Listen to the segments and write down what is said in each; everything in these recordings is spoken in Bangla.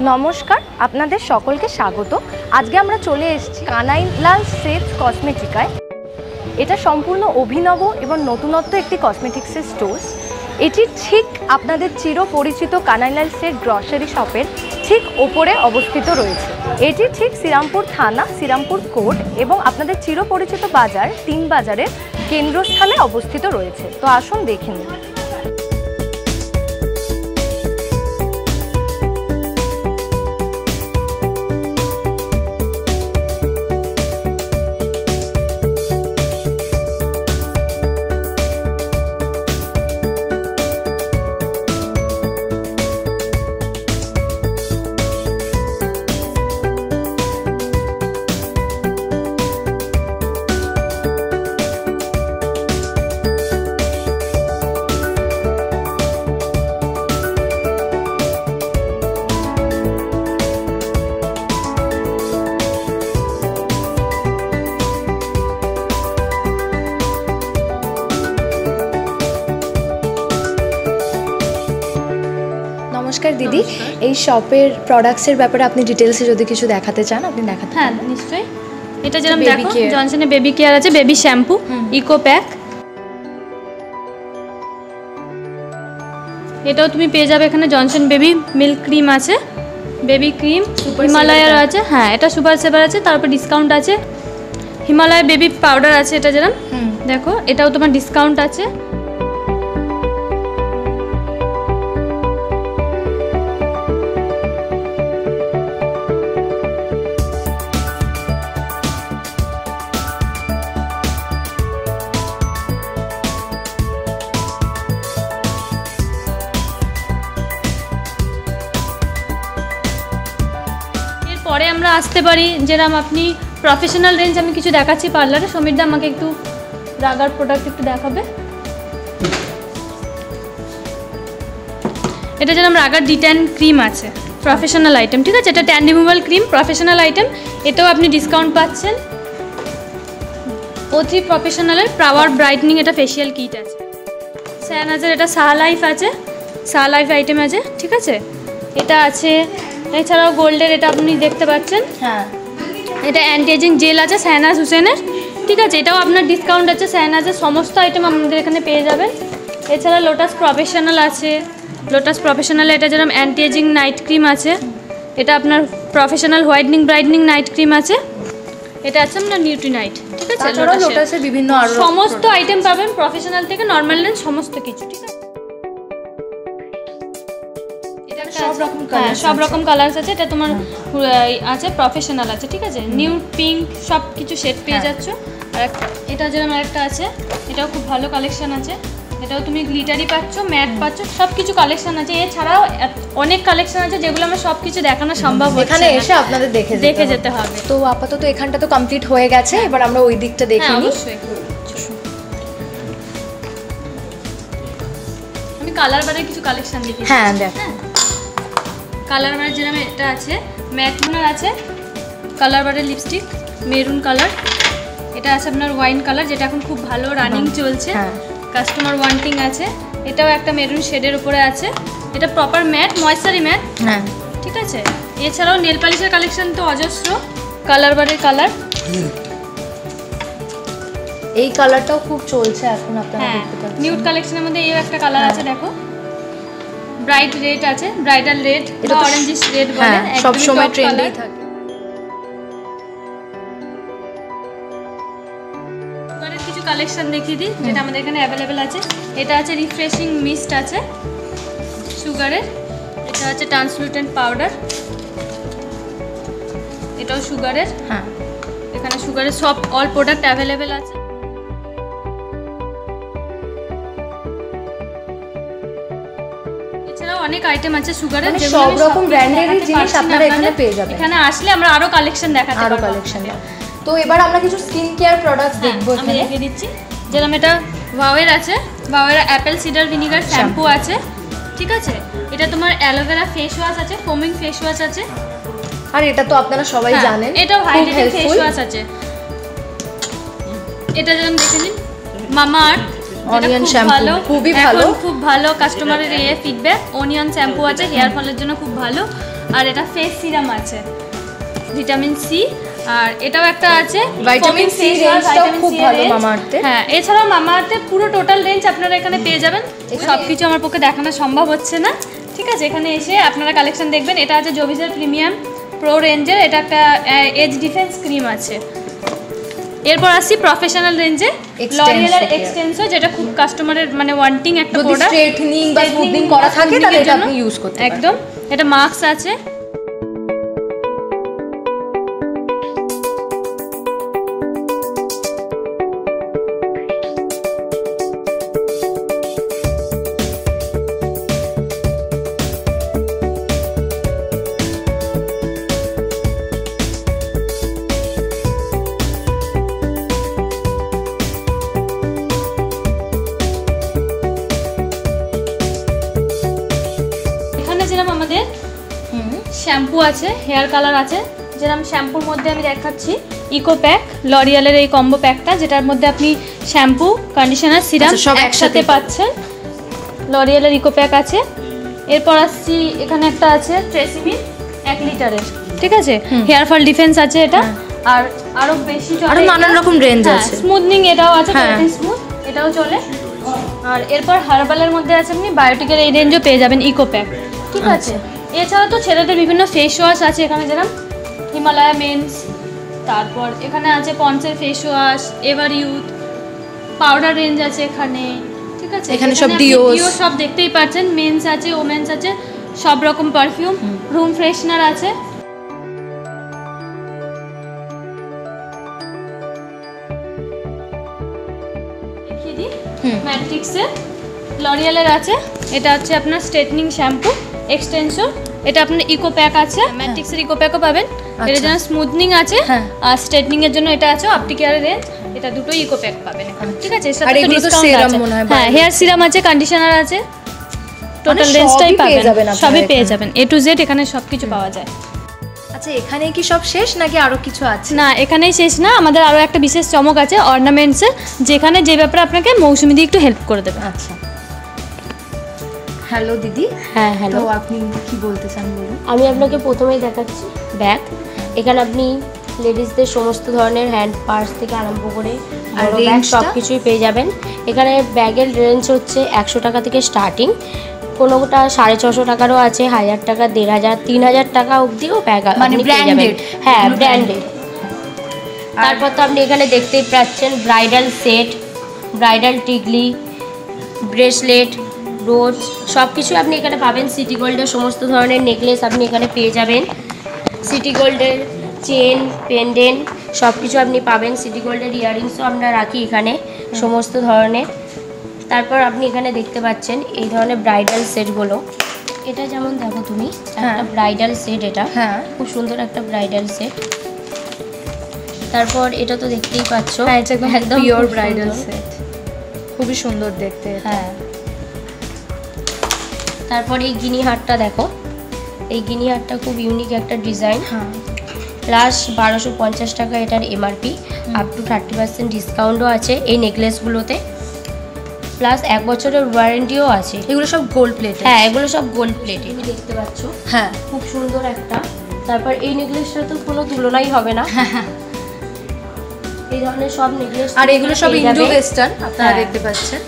নমস্কার, আপনাদের সকলকে স্বাগত। আজকে আমরা চলে এসেছি কানাইলাল সেলস কসমেটিকায়। এটা সম্পূর্ণ অভিনব এবং নতুনত্ব একটি কসমেটিক্সের স্টোর। এটি ঠিক আপনাদের চিরপরিচিত কানাইলাল সেট গ্রসারি শপের ঠিক ওপরে অবস্থিত রয়েছে। এটি ঠিক শ্রীরামপুর থানা, শ্রীরামপুর কোর্ট এবং আপনাদের চিরপরিচিত বাজার তিন বাজারের কেন্দ্রস্থানে অবস্থিত রয়েছে। তো আসুন দেখে নিন নমস্কার দিদি। এই শপের প্রোডাক্টসের ব্যাপারে আপনি ডিটেলসে যদি কিছু দেখাতে চান আপনি দেখাতে হ্যাঁ নিশ্চয়ই। এটা যেরকম দেখো। জনসনের বেবি কেয়ার আছে বেবি শ্যাম্পু ইকো প্যাক এটাও তুমি পেয়ে যাবে এখানে জনসন বেবি মিল্ক ক্রিম আছে বেবি ক্রিম হিমালয়ার আছে হ্যাঁ এটা সুপার সেভার আছে তারপর ডিসকাউন্ট আছে। হিমালয় বেবি পাউডার আছে এটা যেরকম দেখো এটাও তোমার ডিসকাউন্ট আছে। এরপরে আমরা আসতে পারি। যেরকম আপনি প্রফেশনাল রেঞ্জ আমি কিছু দেখাচ্ছি পার্লারে সমীরদা আমাকে একটু রাগার প্রোডাক্ট একটু দেখাবে। এটা যেরকম রাগার ডিটেন ক্রিম আছে প্রফেশনাল আইটেম ঠিক আছে? এটা tan removal cream professional item এটাও আপনি ডিসকাউন্ট পাচ্ছেন। ও থ্রি প্রফেশনালের পাওয়ার ব্রাইটনিং এটা ফেশিয়াল কিট আছে। স্যানাজের এটা সাহা লাইফ আছে। সাহা লাইফ আইটেম আছে, ঠিক আছে? এটা আছে এছাড়াও গোল্ডের এটা আপনি দেখতে পাচ্ছেন। হ্যাঁ। এটা অ্যান্টি এজিং জেল আছে সাহনাজ হুসেনের ঠিক আছে এটাও আপনার ডিসকাউন্ট আছে সাহনাজের সমস্ত আইটেম আপনাদের এখানে পেয়ে যাবেন। এছাড়া লোটাস প্রফেশনাল আছে। লোটাস প্রফেশনাল এটা যেরকম অ্যান্টি এজিং নাইট ক্রিম আছে। এটা আপনার professional whitening brightening night cream আছে। এটা আছে আপনার নিউট্রি নাইট ঠিক আছে লোটাসের বিভিন্ন সমস্ত আইটেম পাবেন প্রফেশনাল থেকে নর্মাল রেঞ্জ সমস্ত কিছু ঠিক আছে। সব রকম হ্যাঁ সব। রকম কালার্স আছে এটা তোমার আছে প্রফেশনাল আছে ঠিক আছে? নিউ পিঙ্ক সব কিছু সেট পেয়ে হ্যাঁ। যাচ্ছ। আর একটা এটা যেরকম একটা আছে এটাও খুব ভালো কালেকশন আছে। এটাও তুমি গ্লিটারি পাচ্ছ ম্যাট পাচ্ছ সব কিছু কালেকশন আছে। এছাড়াও অনেক কালেকশন আছে যেগুলো আমার সব কিছু দেখানো সম্ভব এখানে এসে আপনাদের দেখে দেখে যেতে হবে। তো আপাতত এখানটা তো কমপ্লিট হয়ে গেছে এবার আমরা ওই দিকটা দেখে হ্যাঁ নিই। আমি কালার বারের কিছু কালেকশন দেখি। হ্যাঁ দেখ। কালার বারের যেরকম এটা আছে ম্যাট আছে কালার বারের লিপস্টিক মেরুন কালার এটা আছে আপনার ওয়াইন কালার যেটা এখন খুব ভালো রানিং চলছে হ্যাঁ। কাস্টমার ওয়ান্টিং আছে এটাও একটা মেরুন শেডের উপরে আছে এটা প্রপার ম্যাট ময়শ্চারি ম্যাট হ্যাঁ। ঠিক আছে? এছাড়াও নেল পালিশের কালেকশন তো অজস্র কালার বারের কালার এই কালারটাও খুব চলছে এখন আপনারা হ্যাঁ দেখতে পাচ্ছেন। নিউড কালেকশনের মধ্যে এই একটা কালার আছে দেখো। ব্রাইট রেড আছে ব্রাইডাল রেড এটা অরেঞ্জিশ রেড বলে সব সময় ট্রেন্ডেই থাকে। কিছু কালেকশন দেখিয়ে দিই যেটা আমাদের এখানে অ্যাভেলেবেল আছে। এটা আছে রিফ্রেশিং মিস্ট আছে সুগারের এটা আছে ট্রান্সলুটেন্ট পাউডার এটাও সুগারের হ্যাঁ। এখানে সুগারের সব অল প্রোডাক্ট অ্যাভেলেবেল আছে। অনেক আইটেম আছে সুগারের মানে সব রকম ব্র্যান্ডেরই জিনিস আপনারা এখানে পেয়ে যাবেন। এখানে আসলে আমরা আরও কালেকশন দেখাতে আরও কালেকশন তো এবার আমরা কিছু স্কিন কেয়ার প্রোডাক্টস দেখব আমি রেখে দিচ্ছি। যেরকম এটা ভাওয়ের আছে ভাওয়ের অ্যাপেল সিডার ভিনিগার শ্যাম্পু আছে ঠিক আছে? এটা তোমার অ্যালোভেরা ফেস ওয়াশ আছে ফোমিং ফেস ওয়াশ আছে। আর এটা তো আপনারা সবাই হ্যাঁ, জানেন খুব হাইড্রেটিং ফেস ওয়াশ আছে। এটা যেমন দেখে নিন মামা আর্থ Onion shampoo, খুবই ভালো। খুব ভালো কাস্টমারের ইয়ে ফিডব্যাক অনিয়ন শ্যাম্পু আছে হেয়ার ফলের জন্য খুব ভালো। আর এটা ফেস সিরাম আছে ভিটামিন সি আর এটাও একটা আছে ভিটামিন সি vitamin খুব ভালো। Mamaearth-এর। হ্যাঁ এছাড়াও মামাআর্থের পুরো টোটাল রেঞ্জ আপনারা এখানে পেয়ে যাবেন। সব কিছু আমার পক্ষে দেখানো সম্ভব হচ্ছে না। ঠিক আছে এখানে এসে আপনারা কালেকশন দেখবেন। এটা আছে জবিজের প্রিমিয়াম প্রো রেঞ্জের এটা একটা এজ ডিফেন্স ক্রিম আছে। এরপর আসছি প্রফেশনাল রেঞ্জে লরিয়েলের care। যেটা খুব কাস্টমারের মানে ওয়ান্টিং একটা প্রোডাক্ট স্ট্রেটনিং বা স্মুথনিং করা থাকে তাহলে এটা আপনি ইউজ করতে একদম। এটা মাস্ক আছে। শ্যাম্পু আছে হেয়ার কালার আছে যেরকম শ্যাম্পুর মধ্যে আমি দেখাচ্ছি ইকো প্যাক লরিয়ালের এই কম্বো প্যাকটা যেটার মধ্যে আপনি শ্যাম্পু কন্ডিশনার সিরাম আচ্ছা, সব একসাথে পাচ্ছেন। লরিয়ালের ইকো প্যাক আছে। এরপর আসছি এখানে একটা আছে ট্রেসিমিন এক লিটারের ঠিক আছে? হেয়ার ফল ডিফেন্স আছে এটা। আর আরও বেশি আরও নানান রকম রেঞ্জ আছে। স্মুথনিং এটাও আছে হ্যাঁ। স্মুথ এটাও চলে। আর এরপর হার্বালের মধ্যে আছে আপনি বায়োটিকের এই রেঞ্জও পেয়ে যাবেন ইকো প্যাক ঠিক আছে? এছাড়া তো ছেলেদের বিভিন্ন ফেস ওয়াশ আছে এখানে যেরকম হিমালয়া মেন্স তারপর এখানে আছে পন্সের face wash ever youth powder range আছে এখানে ঠিক আছে? এখানে সব ডিও সব দেখতেই পাচ্ছেন মেন্স আছে ওমেন্স আছে সব রকম পারফিউম রুম ফ্রেশনার আছে। ম্যাট্রিক্সের লরিয়ালের আছে এটা হচ্ছে আপনার স্ট্রেটনিং শ্যাম্পু এক্সটেনশন এটা আপনার ইকো প্যাক আছে। ম্যাট্রিক্সের ইকো প্যাকও পাবেন। এর জন্য স্মুথনিং আছে। হ্যাঁ। আর স্ট্রেটনিং এর জন্য এটা আছে অপটিকেয়ার রেঞ্জ এটা দুটো ইকো প্যাক পাবেন। ঠিক আছে? আর এগুলো তো discount মনে হয় হ্যাঁ হেয়ার সিরাম আছে কন্ডিশনার আছে। টোটাল রেঞ্জটাই পাবেন। সবই পেয়ে যাবেন। এ টু জেড এখানে সব কিছু পাওয়া যায়। আচ্ছা এখানে কি সব শেষ নাকি আরও কিছু আছে? না এখানেই শেষ না। আমাদের আরও একটা বিশেষ চমক আছে অর্নামেন্টসের যেখানে যে ব্যাপারে আপনাকে মৌসুমি দিয়ে একটু হেল্প করে দেবে। আচ্ছা। হ্যালো দিদি। হ্যাঁ হ্যালো আপনি কি বলতে চান বলুন? আমি আপনাকে প্রথমেই দেখাচ্ছি। ব্যাগ এখানে আপনি লেডিসদের সমস্ত ধরনের হ্যান্ড পার্স থেকে আরম্ভ করে? সব কিছুই পেয়ে যাবেন। এখানে ব্যাগের রেঞ্জ হচ্ছে একশো টাকা থেকে স্টার্টিং কোনোটা সাড়ে ছশো টাকারও আছে হাজার টাকা দেড় হাজার তিন হাজার টাকা অবধিও ব্যাগ মানে আপনি পেয়ে যাবেন। হ্যাঁ ব্র্যান্ডেড তারপর তো আপনি এখানে দেখতেই পাচ্ছেন ব্রাইডাল সেট ব্রাইডাল টিকলি ব্রেসলেট রোজ সব কিছু আপনি এখানে পাবেন। সিটি গোল্ডের সমস্ত ধরনের নেকলেস আপনি এখানে পেয়ে যাবেন। সিটি গোল্ডের চেন পেন্ডেন্ট সব কিছু আপনি পাবেন। সিটি গোল্ডের ইয়াররিংসও আমরা রাখি এখানে সমস্ত ধরনের। তারপর আপনি এখানে দেখতে পাচ্ছেন এই ধরনের ব্রাইডাল সেটগুলো এটা যেমন দেখো তুমি হ্যাঁ। একটা ব্রাইডাল সেট এটা। হ্যাঁ। খুব সুন্দর একটা ব্রাইডাল সেট তারপর এটা তো দেখতেই পাচ্ছ। হ্যাঁ একদম পিওর ব্রাইডাল সেট খুবই সুন্দর দেখতে হ্যাঁ। তারপর এই গিনি হারটা দেখো। এই গিনি হারটা খুব ইউনিক একটা ডিজাইন হ্যাঁ। প্লাস বারোশো পঞ্চাশ টাকা এটার MRP up to thirty percent ডিসকাউন্টও আছে এই নেকলেসগুলোতে প্লাস এক বছরের ওয়ারেন্টিও আছে। এগুলো সব গোল্ড প্লেট হ্যাঁ এগুলো সব গোল্ড প্লেটে তুমি দেখতে পাচ্ছ? হ্যাঁ। খুব সুন্দর একটা। তারপর এই নেকলেসটা তো কোনো তুলনাই হবে না। এই ধরনের সব নেকলেস আর এগুলো সব ইন্ডো ওয়েস্টার্ন আপনারা হ্যাঁ। দেখতে পাচ্ছেন।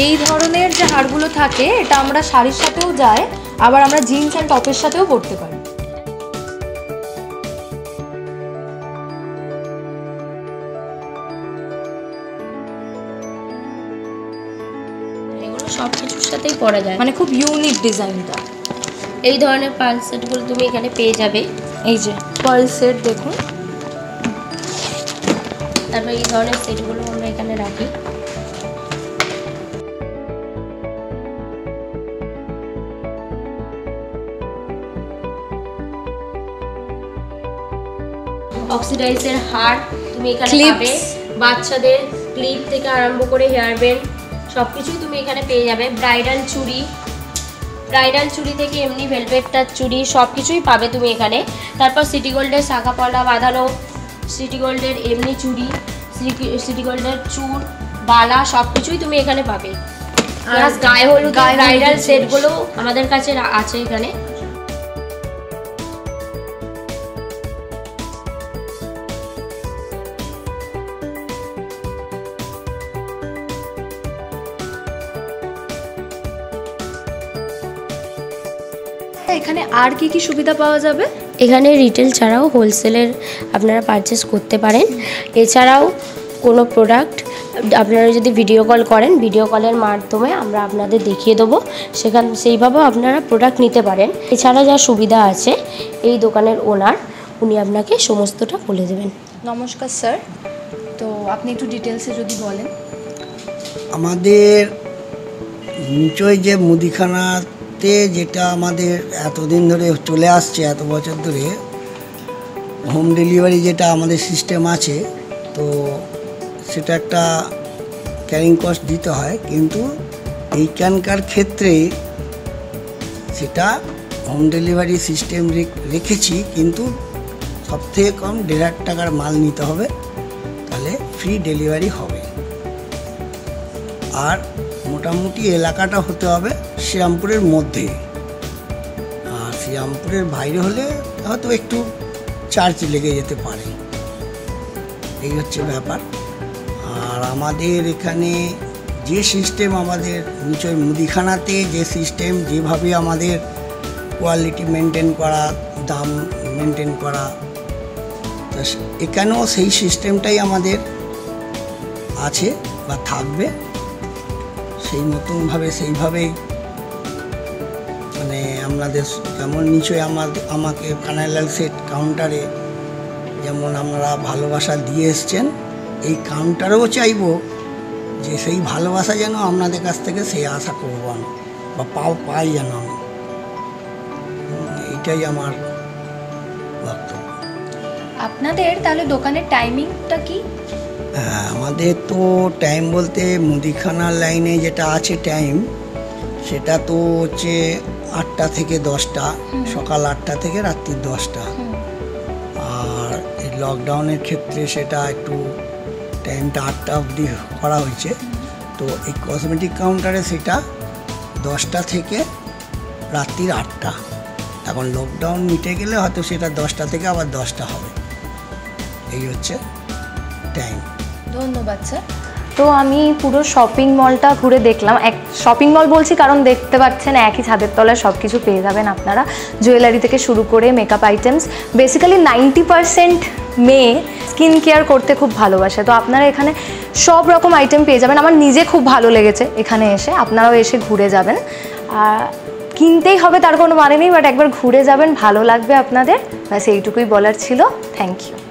এই ধরনের যে হারগুলো থাকে এটা আমরা শাড়ির সাথেও যায় আবার আমরা জিন্স অ্যান্ড টপের সাথেও পরতে পারি। এগুলো সব কিছুর সাথেই পরা যায়। মানে খুব ইউনিক ডিজাইনটা এই ধরনের পাল সেটগুলো তুমি এখানে পেয়ে যাবে। এই যে পার্ল সেট দেখুন। তারপর এই ধরনের সেটগুলো আমরা এখানে রাখি। অক্সিডাইজের হার তুমি এখানে পাবে। বাচ্চাদের ক্লিপ থেকে আরম্ভ করে হেয়ার ব্যান্ড সব কিছুই তুমি এখানে পেয়ে যাবে। ব্রাইডাল চুড়ি ব্রাইডাল চুড়ি থেকে এমনি ভেলভেটটার চুড়ি সব কিছুই পাবে তুমি এখানে। তারপর সিটি গোল্ডের শাখা পলা বাঁধানো সিটি গোল্ডের এমনি চুড়ি সিটি গোল্ডের চুর বালা সব কিছুই তুমি এখানে পাবে। আর প্লাস গায়ে হলুদ ব্রাইডাল। সেটগুলো আমাদের কাছে আছে এখানে। এখানে আর কি কি সুবিধা পাওয়া যাবে? এখানে রিটেল ছাড়াও হোলসেলের আপনারা পারচেস করতে পারেন। এছাড়াও কোনো প্রোডাক্ট আপনারা যদি ভিডিও কল করেন ভিডিও কলের মাধ্যমে আমরা আপনাদের দেখিয়ে দেবো। সেখান সেইভাবেও আপনারা প্রোডাক্ট নিতে পারেন। এছাড়া যা সুবিধা আছে এই দোকানের ওনার উনি আপনাকে সমস্তটা বলে দেবেন। নমস্কার স্যার তো আপনি একটু ডিটেলসে যদি বলেন। আমাদের নিচয় যে মুদিখানাতে যেটা আমাদের এতদিন ধরে চলে আসছে, এত বছর ধরে হোম ডেলিভারি যেটা আমাদের সিস্টেম আছে, তো সেটা একটা ক্যারিং কস্ট দিতে হয়। কিন্তু এইখানকার ক্ষেত্রে সেটা হোম ডেলিভারি সিস্টেম রেখেছি, কিন্তু সবথেকে কম দেড় হাজার টাকার মাল নিতে হবে, তাহলে ফ্রি ডেলিভারি হবে। আর মোটামুটি এলাকাটা হতে হবে শ্রীরামপুরের মধ্যে। আর শ্রীরামপুরের বাইরে হলে হয়তো একটু চার্জ লেগে যেতে পারে। এই হচ্ছে ব্যাপার। আর আমাদের এখানে যে সিস্টেম আমাদের নিচয় মুদিখানাতে যে সিস্টেম, যেভাবে আমাদের কোয়ালিটি মেনটেন করা, দাম মেনটেন করা এখানেও সেই সিস্টেমটাই আমাদের আছে বা থাকবে। সেই মতনভাবে সেইভাবেই মানে আপনাদের যেমন নিশ্চয়ই আমার, আমাকে কানাইলাল সেট কাউন্টারে যেমন আমরা ভালোবাসা দিয়ে এসছেন, এই কাউন্টারেও চাইব যে সেই ভালোবাসা যেন আপনাদের কাছ থেকে সেই আশা করব আমি, বা পাও, পাই যেন আমি। এইটাই আমার বক্তব্য। আপনাদের তাহলে দোকানের টাইমিংটা কি? আমাদের তো টাইম বলতে মুদিখানার লাইনে যেটা আছে টাইম সেটা তো হচ্ছে আটটা থেকে দশটা সকাল আটটা থেকে রাত্রি দশটা। আর এই লকডাউনের ক্ষেত্রে সেটা একটু টাইমটা আটটা অবধি করা হয়েছে। তো এই কসমেটিক কাউন্টারে সেটা দশটা থেকে রাত্রির আটটা। এখন লকডাউন মিটে গেলে হয়তো সেটা দশটা থেকে আবার দশটা হবে। এই হচ্ছে টাইম ধন্যবাদ তো আমি পুরো শপিং মলটা ঘুরে দেখলাম। এক শপিং মল বলছি কারণ দেখতে পাচ্ছেন একই ছাদের তলায় সব কিছু পেয়ে যাবেন আপনারা। জুয়েলারি থেকে শুরু করে makeup items basically ninety percent মেয়ে স্কিন কেয়ার করতে খুব ভালোবাসে। তো আপনারা এখানে সব রকম আইটেম পেয়ে যাবেন। আমার নিজে খুব ভালো লেগেছে এখানে এসে। আপনারাও এসে ঘুরে যাবেন। কিনতেই হবে, তার কোনো মানে নেই বাট একবার ঘুরে যাবেন, ভালো লাগবে আপনাদের। ব্যাস, এইটুকুই বলার ছিল। Thank you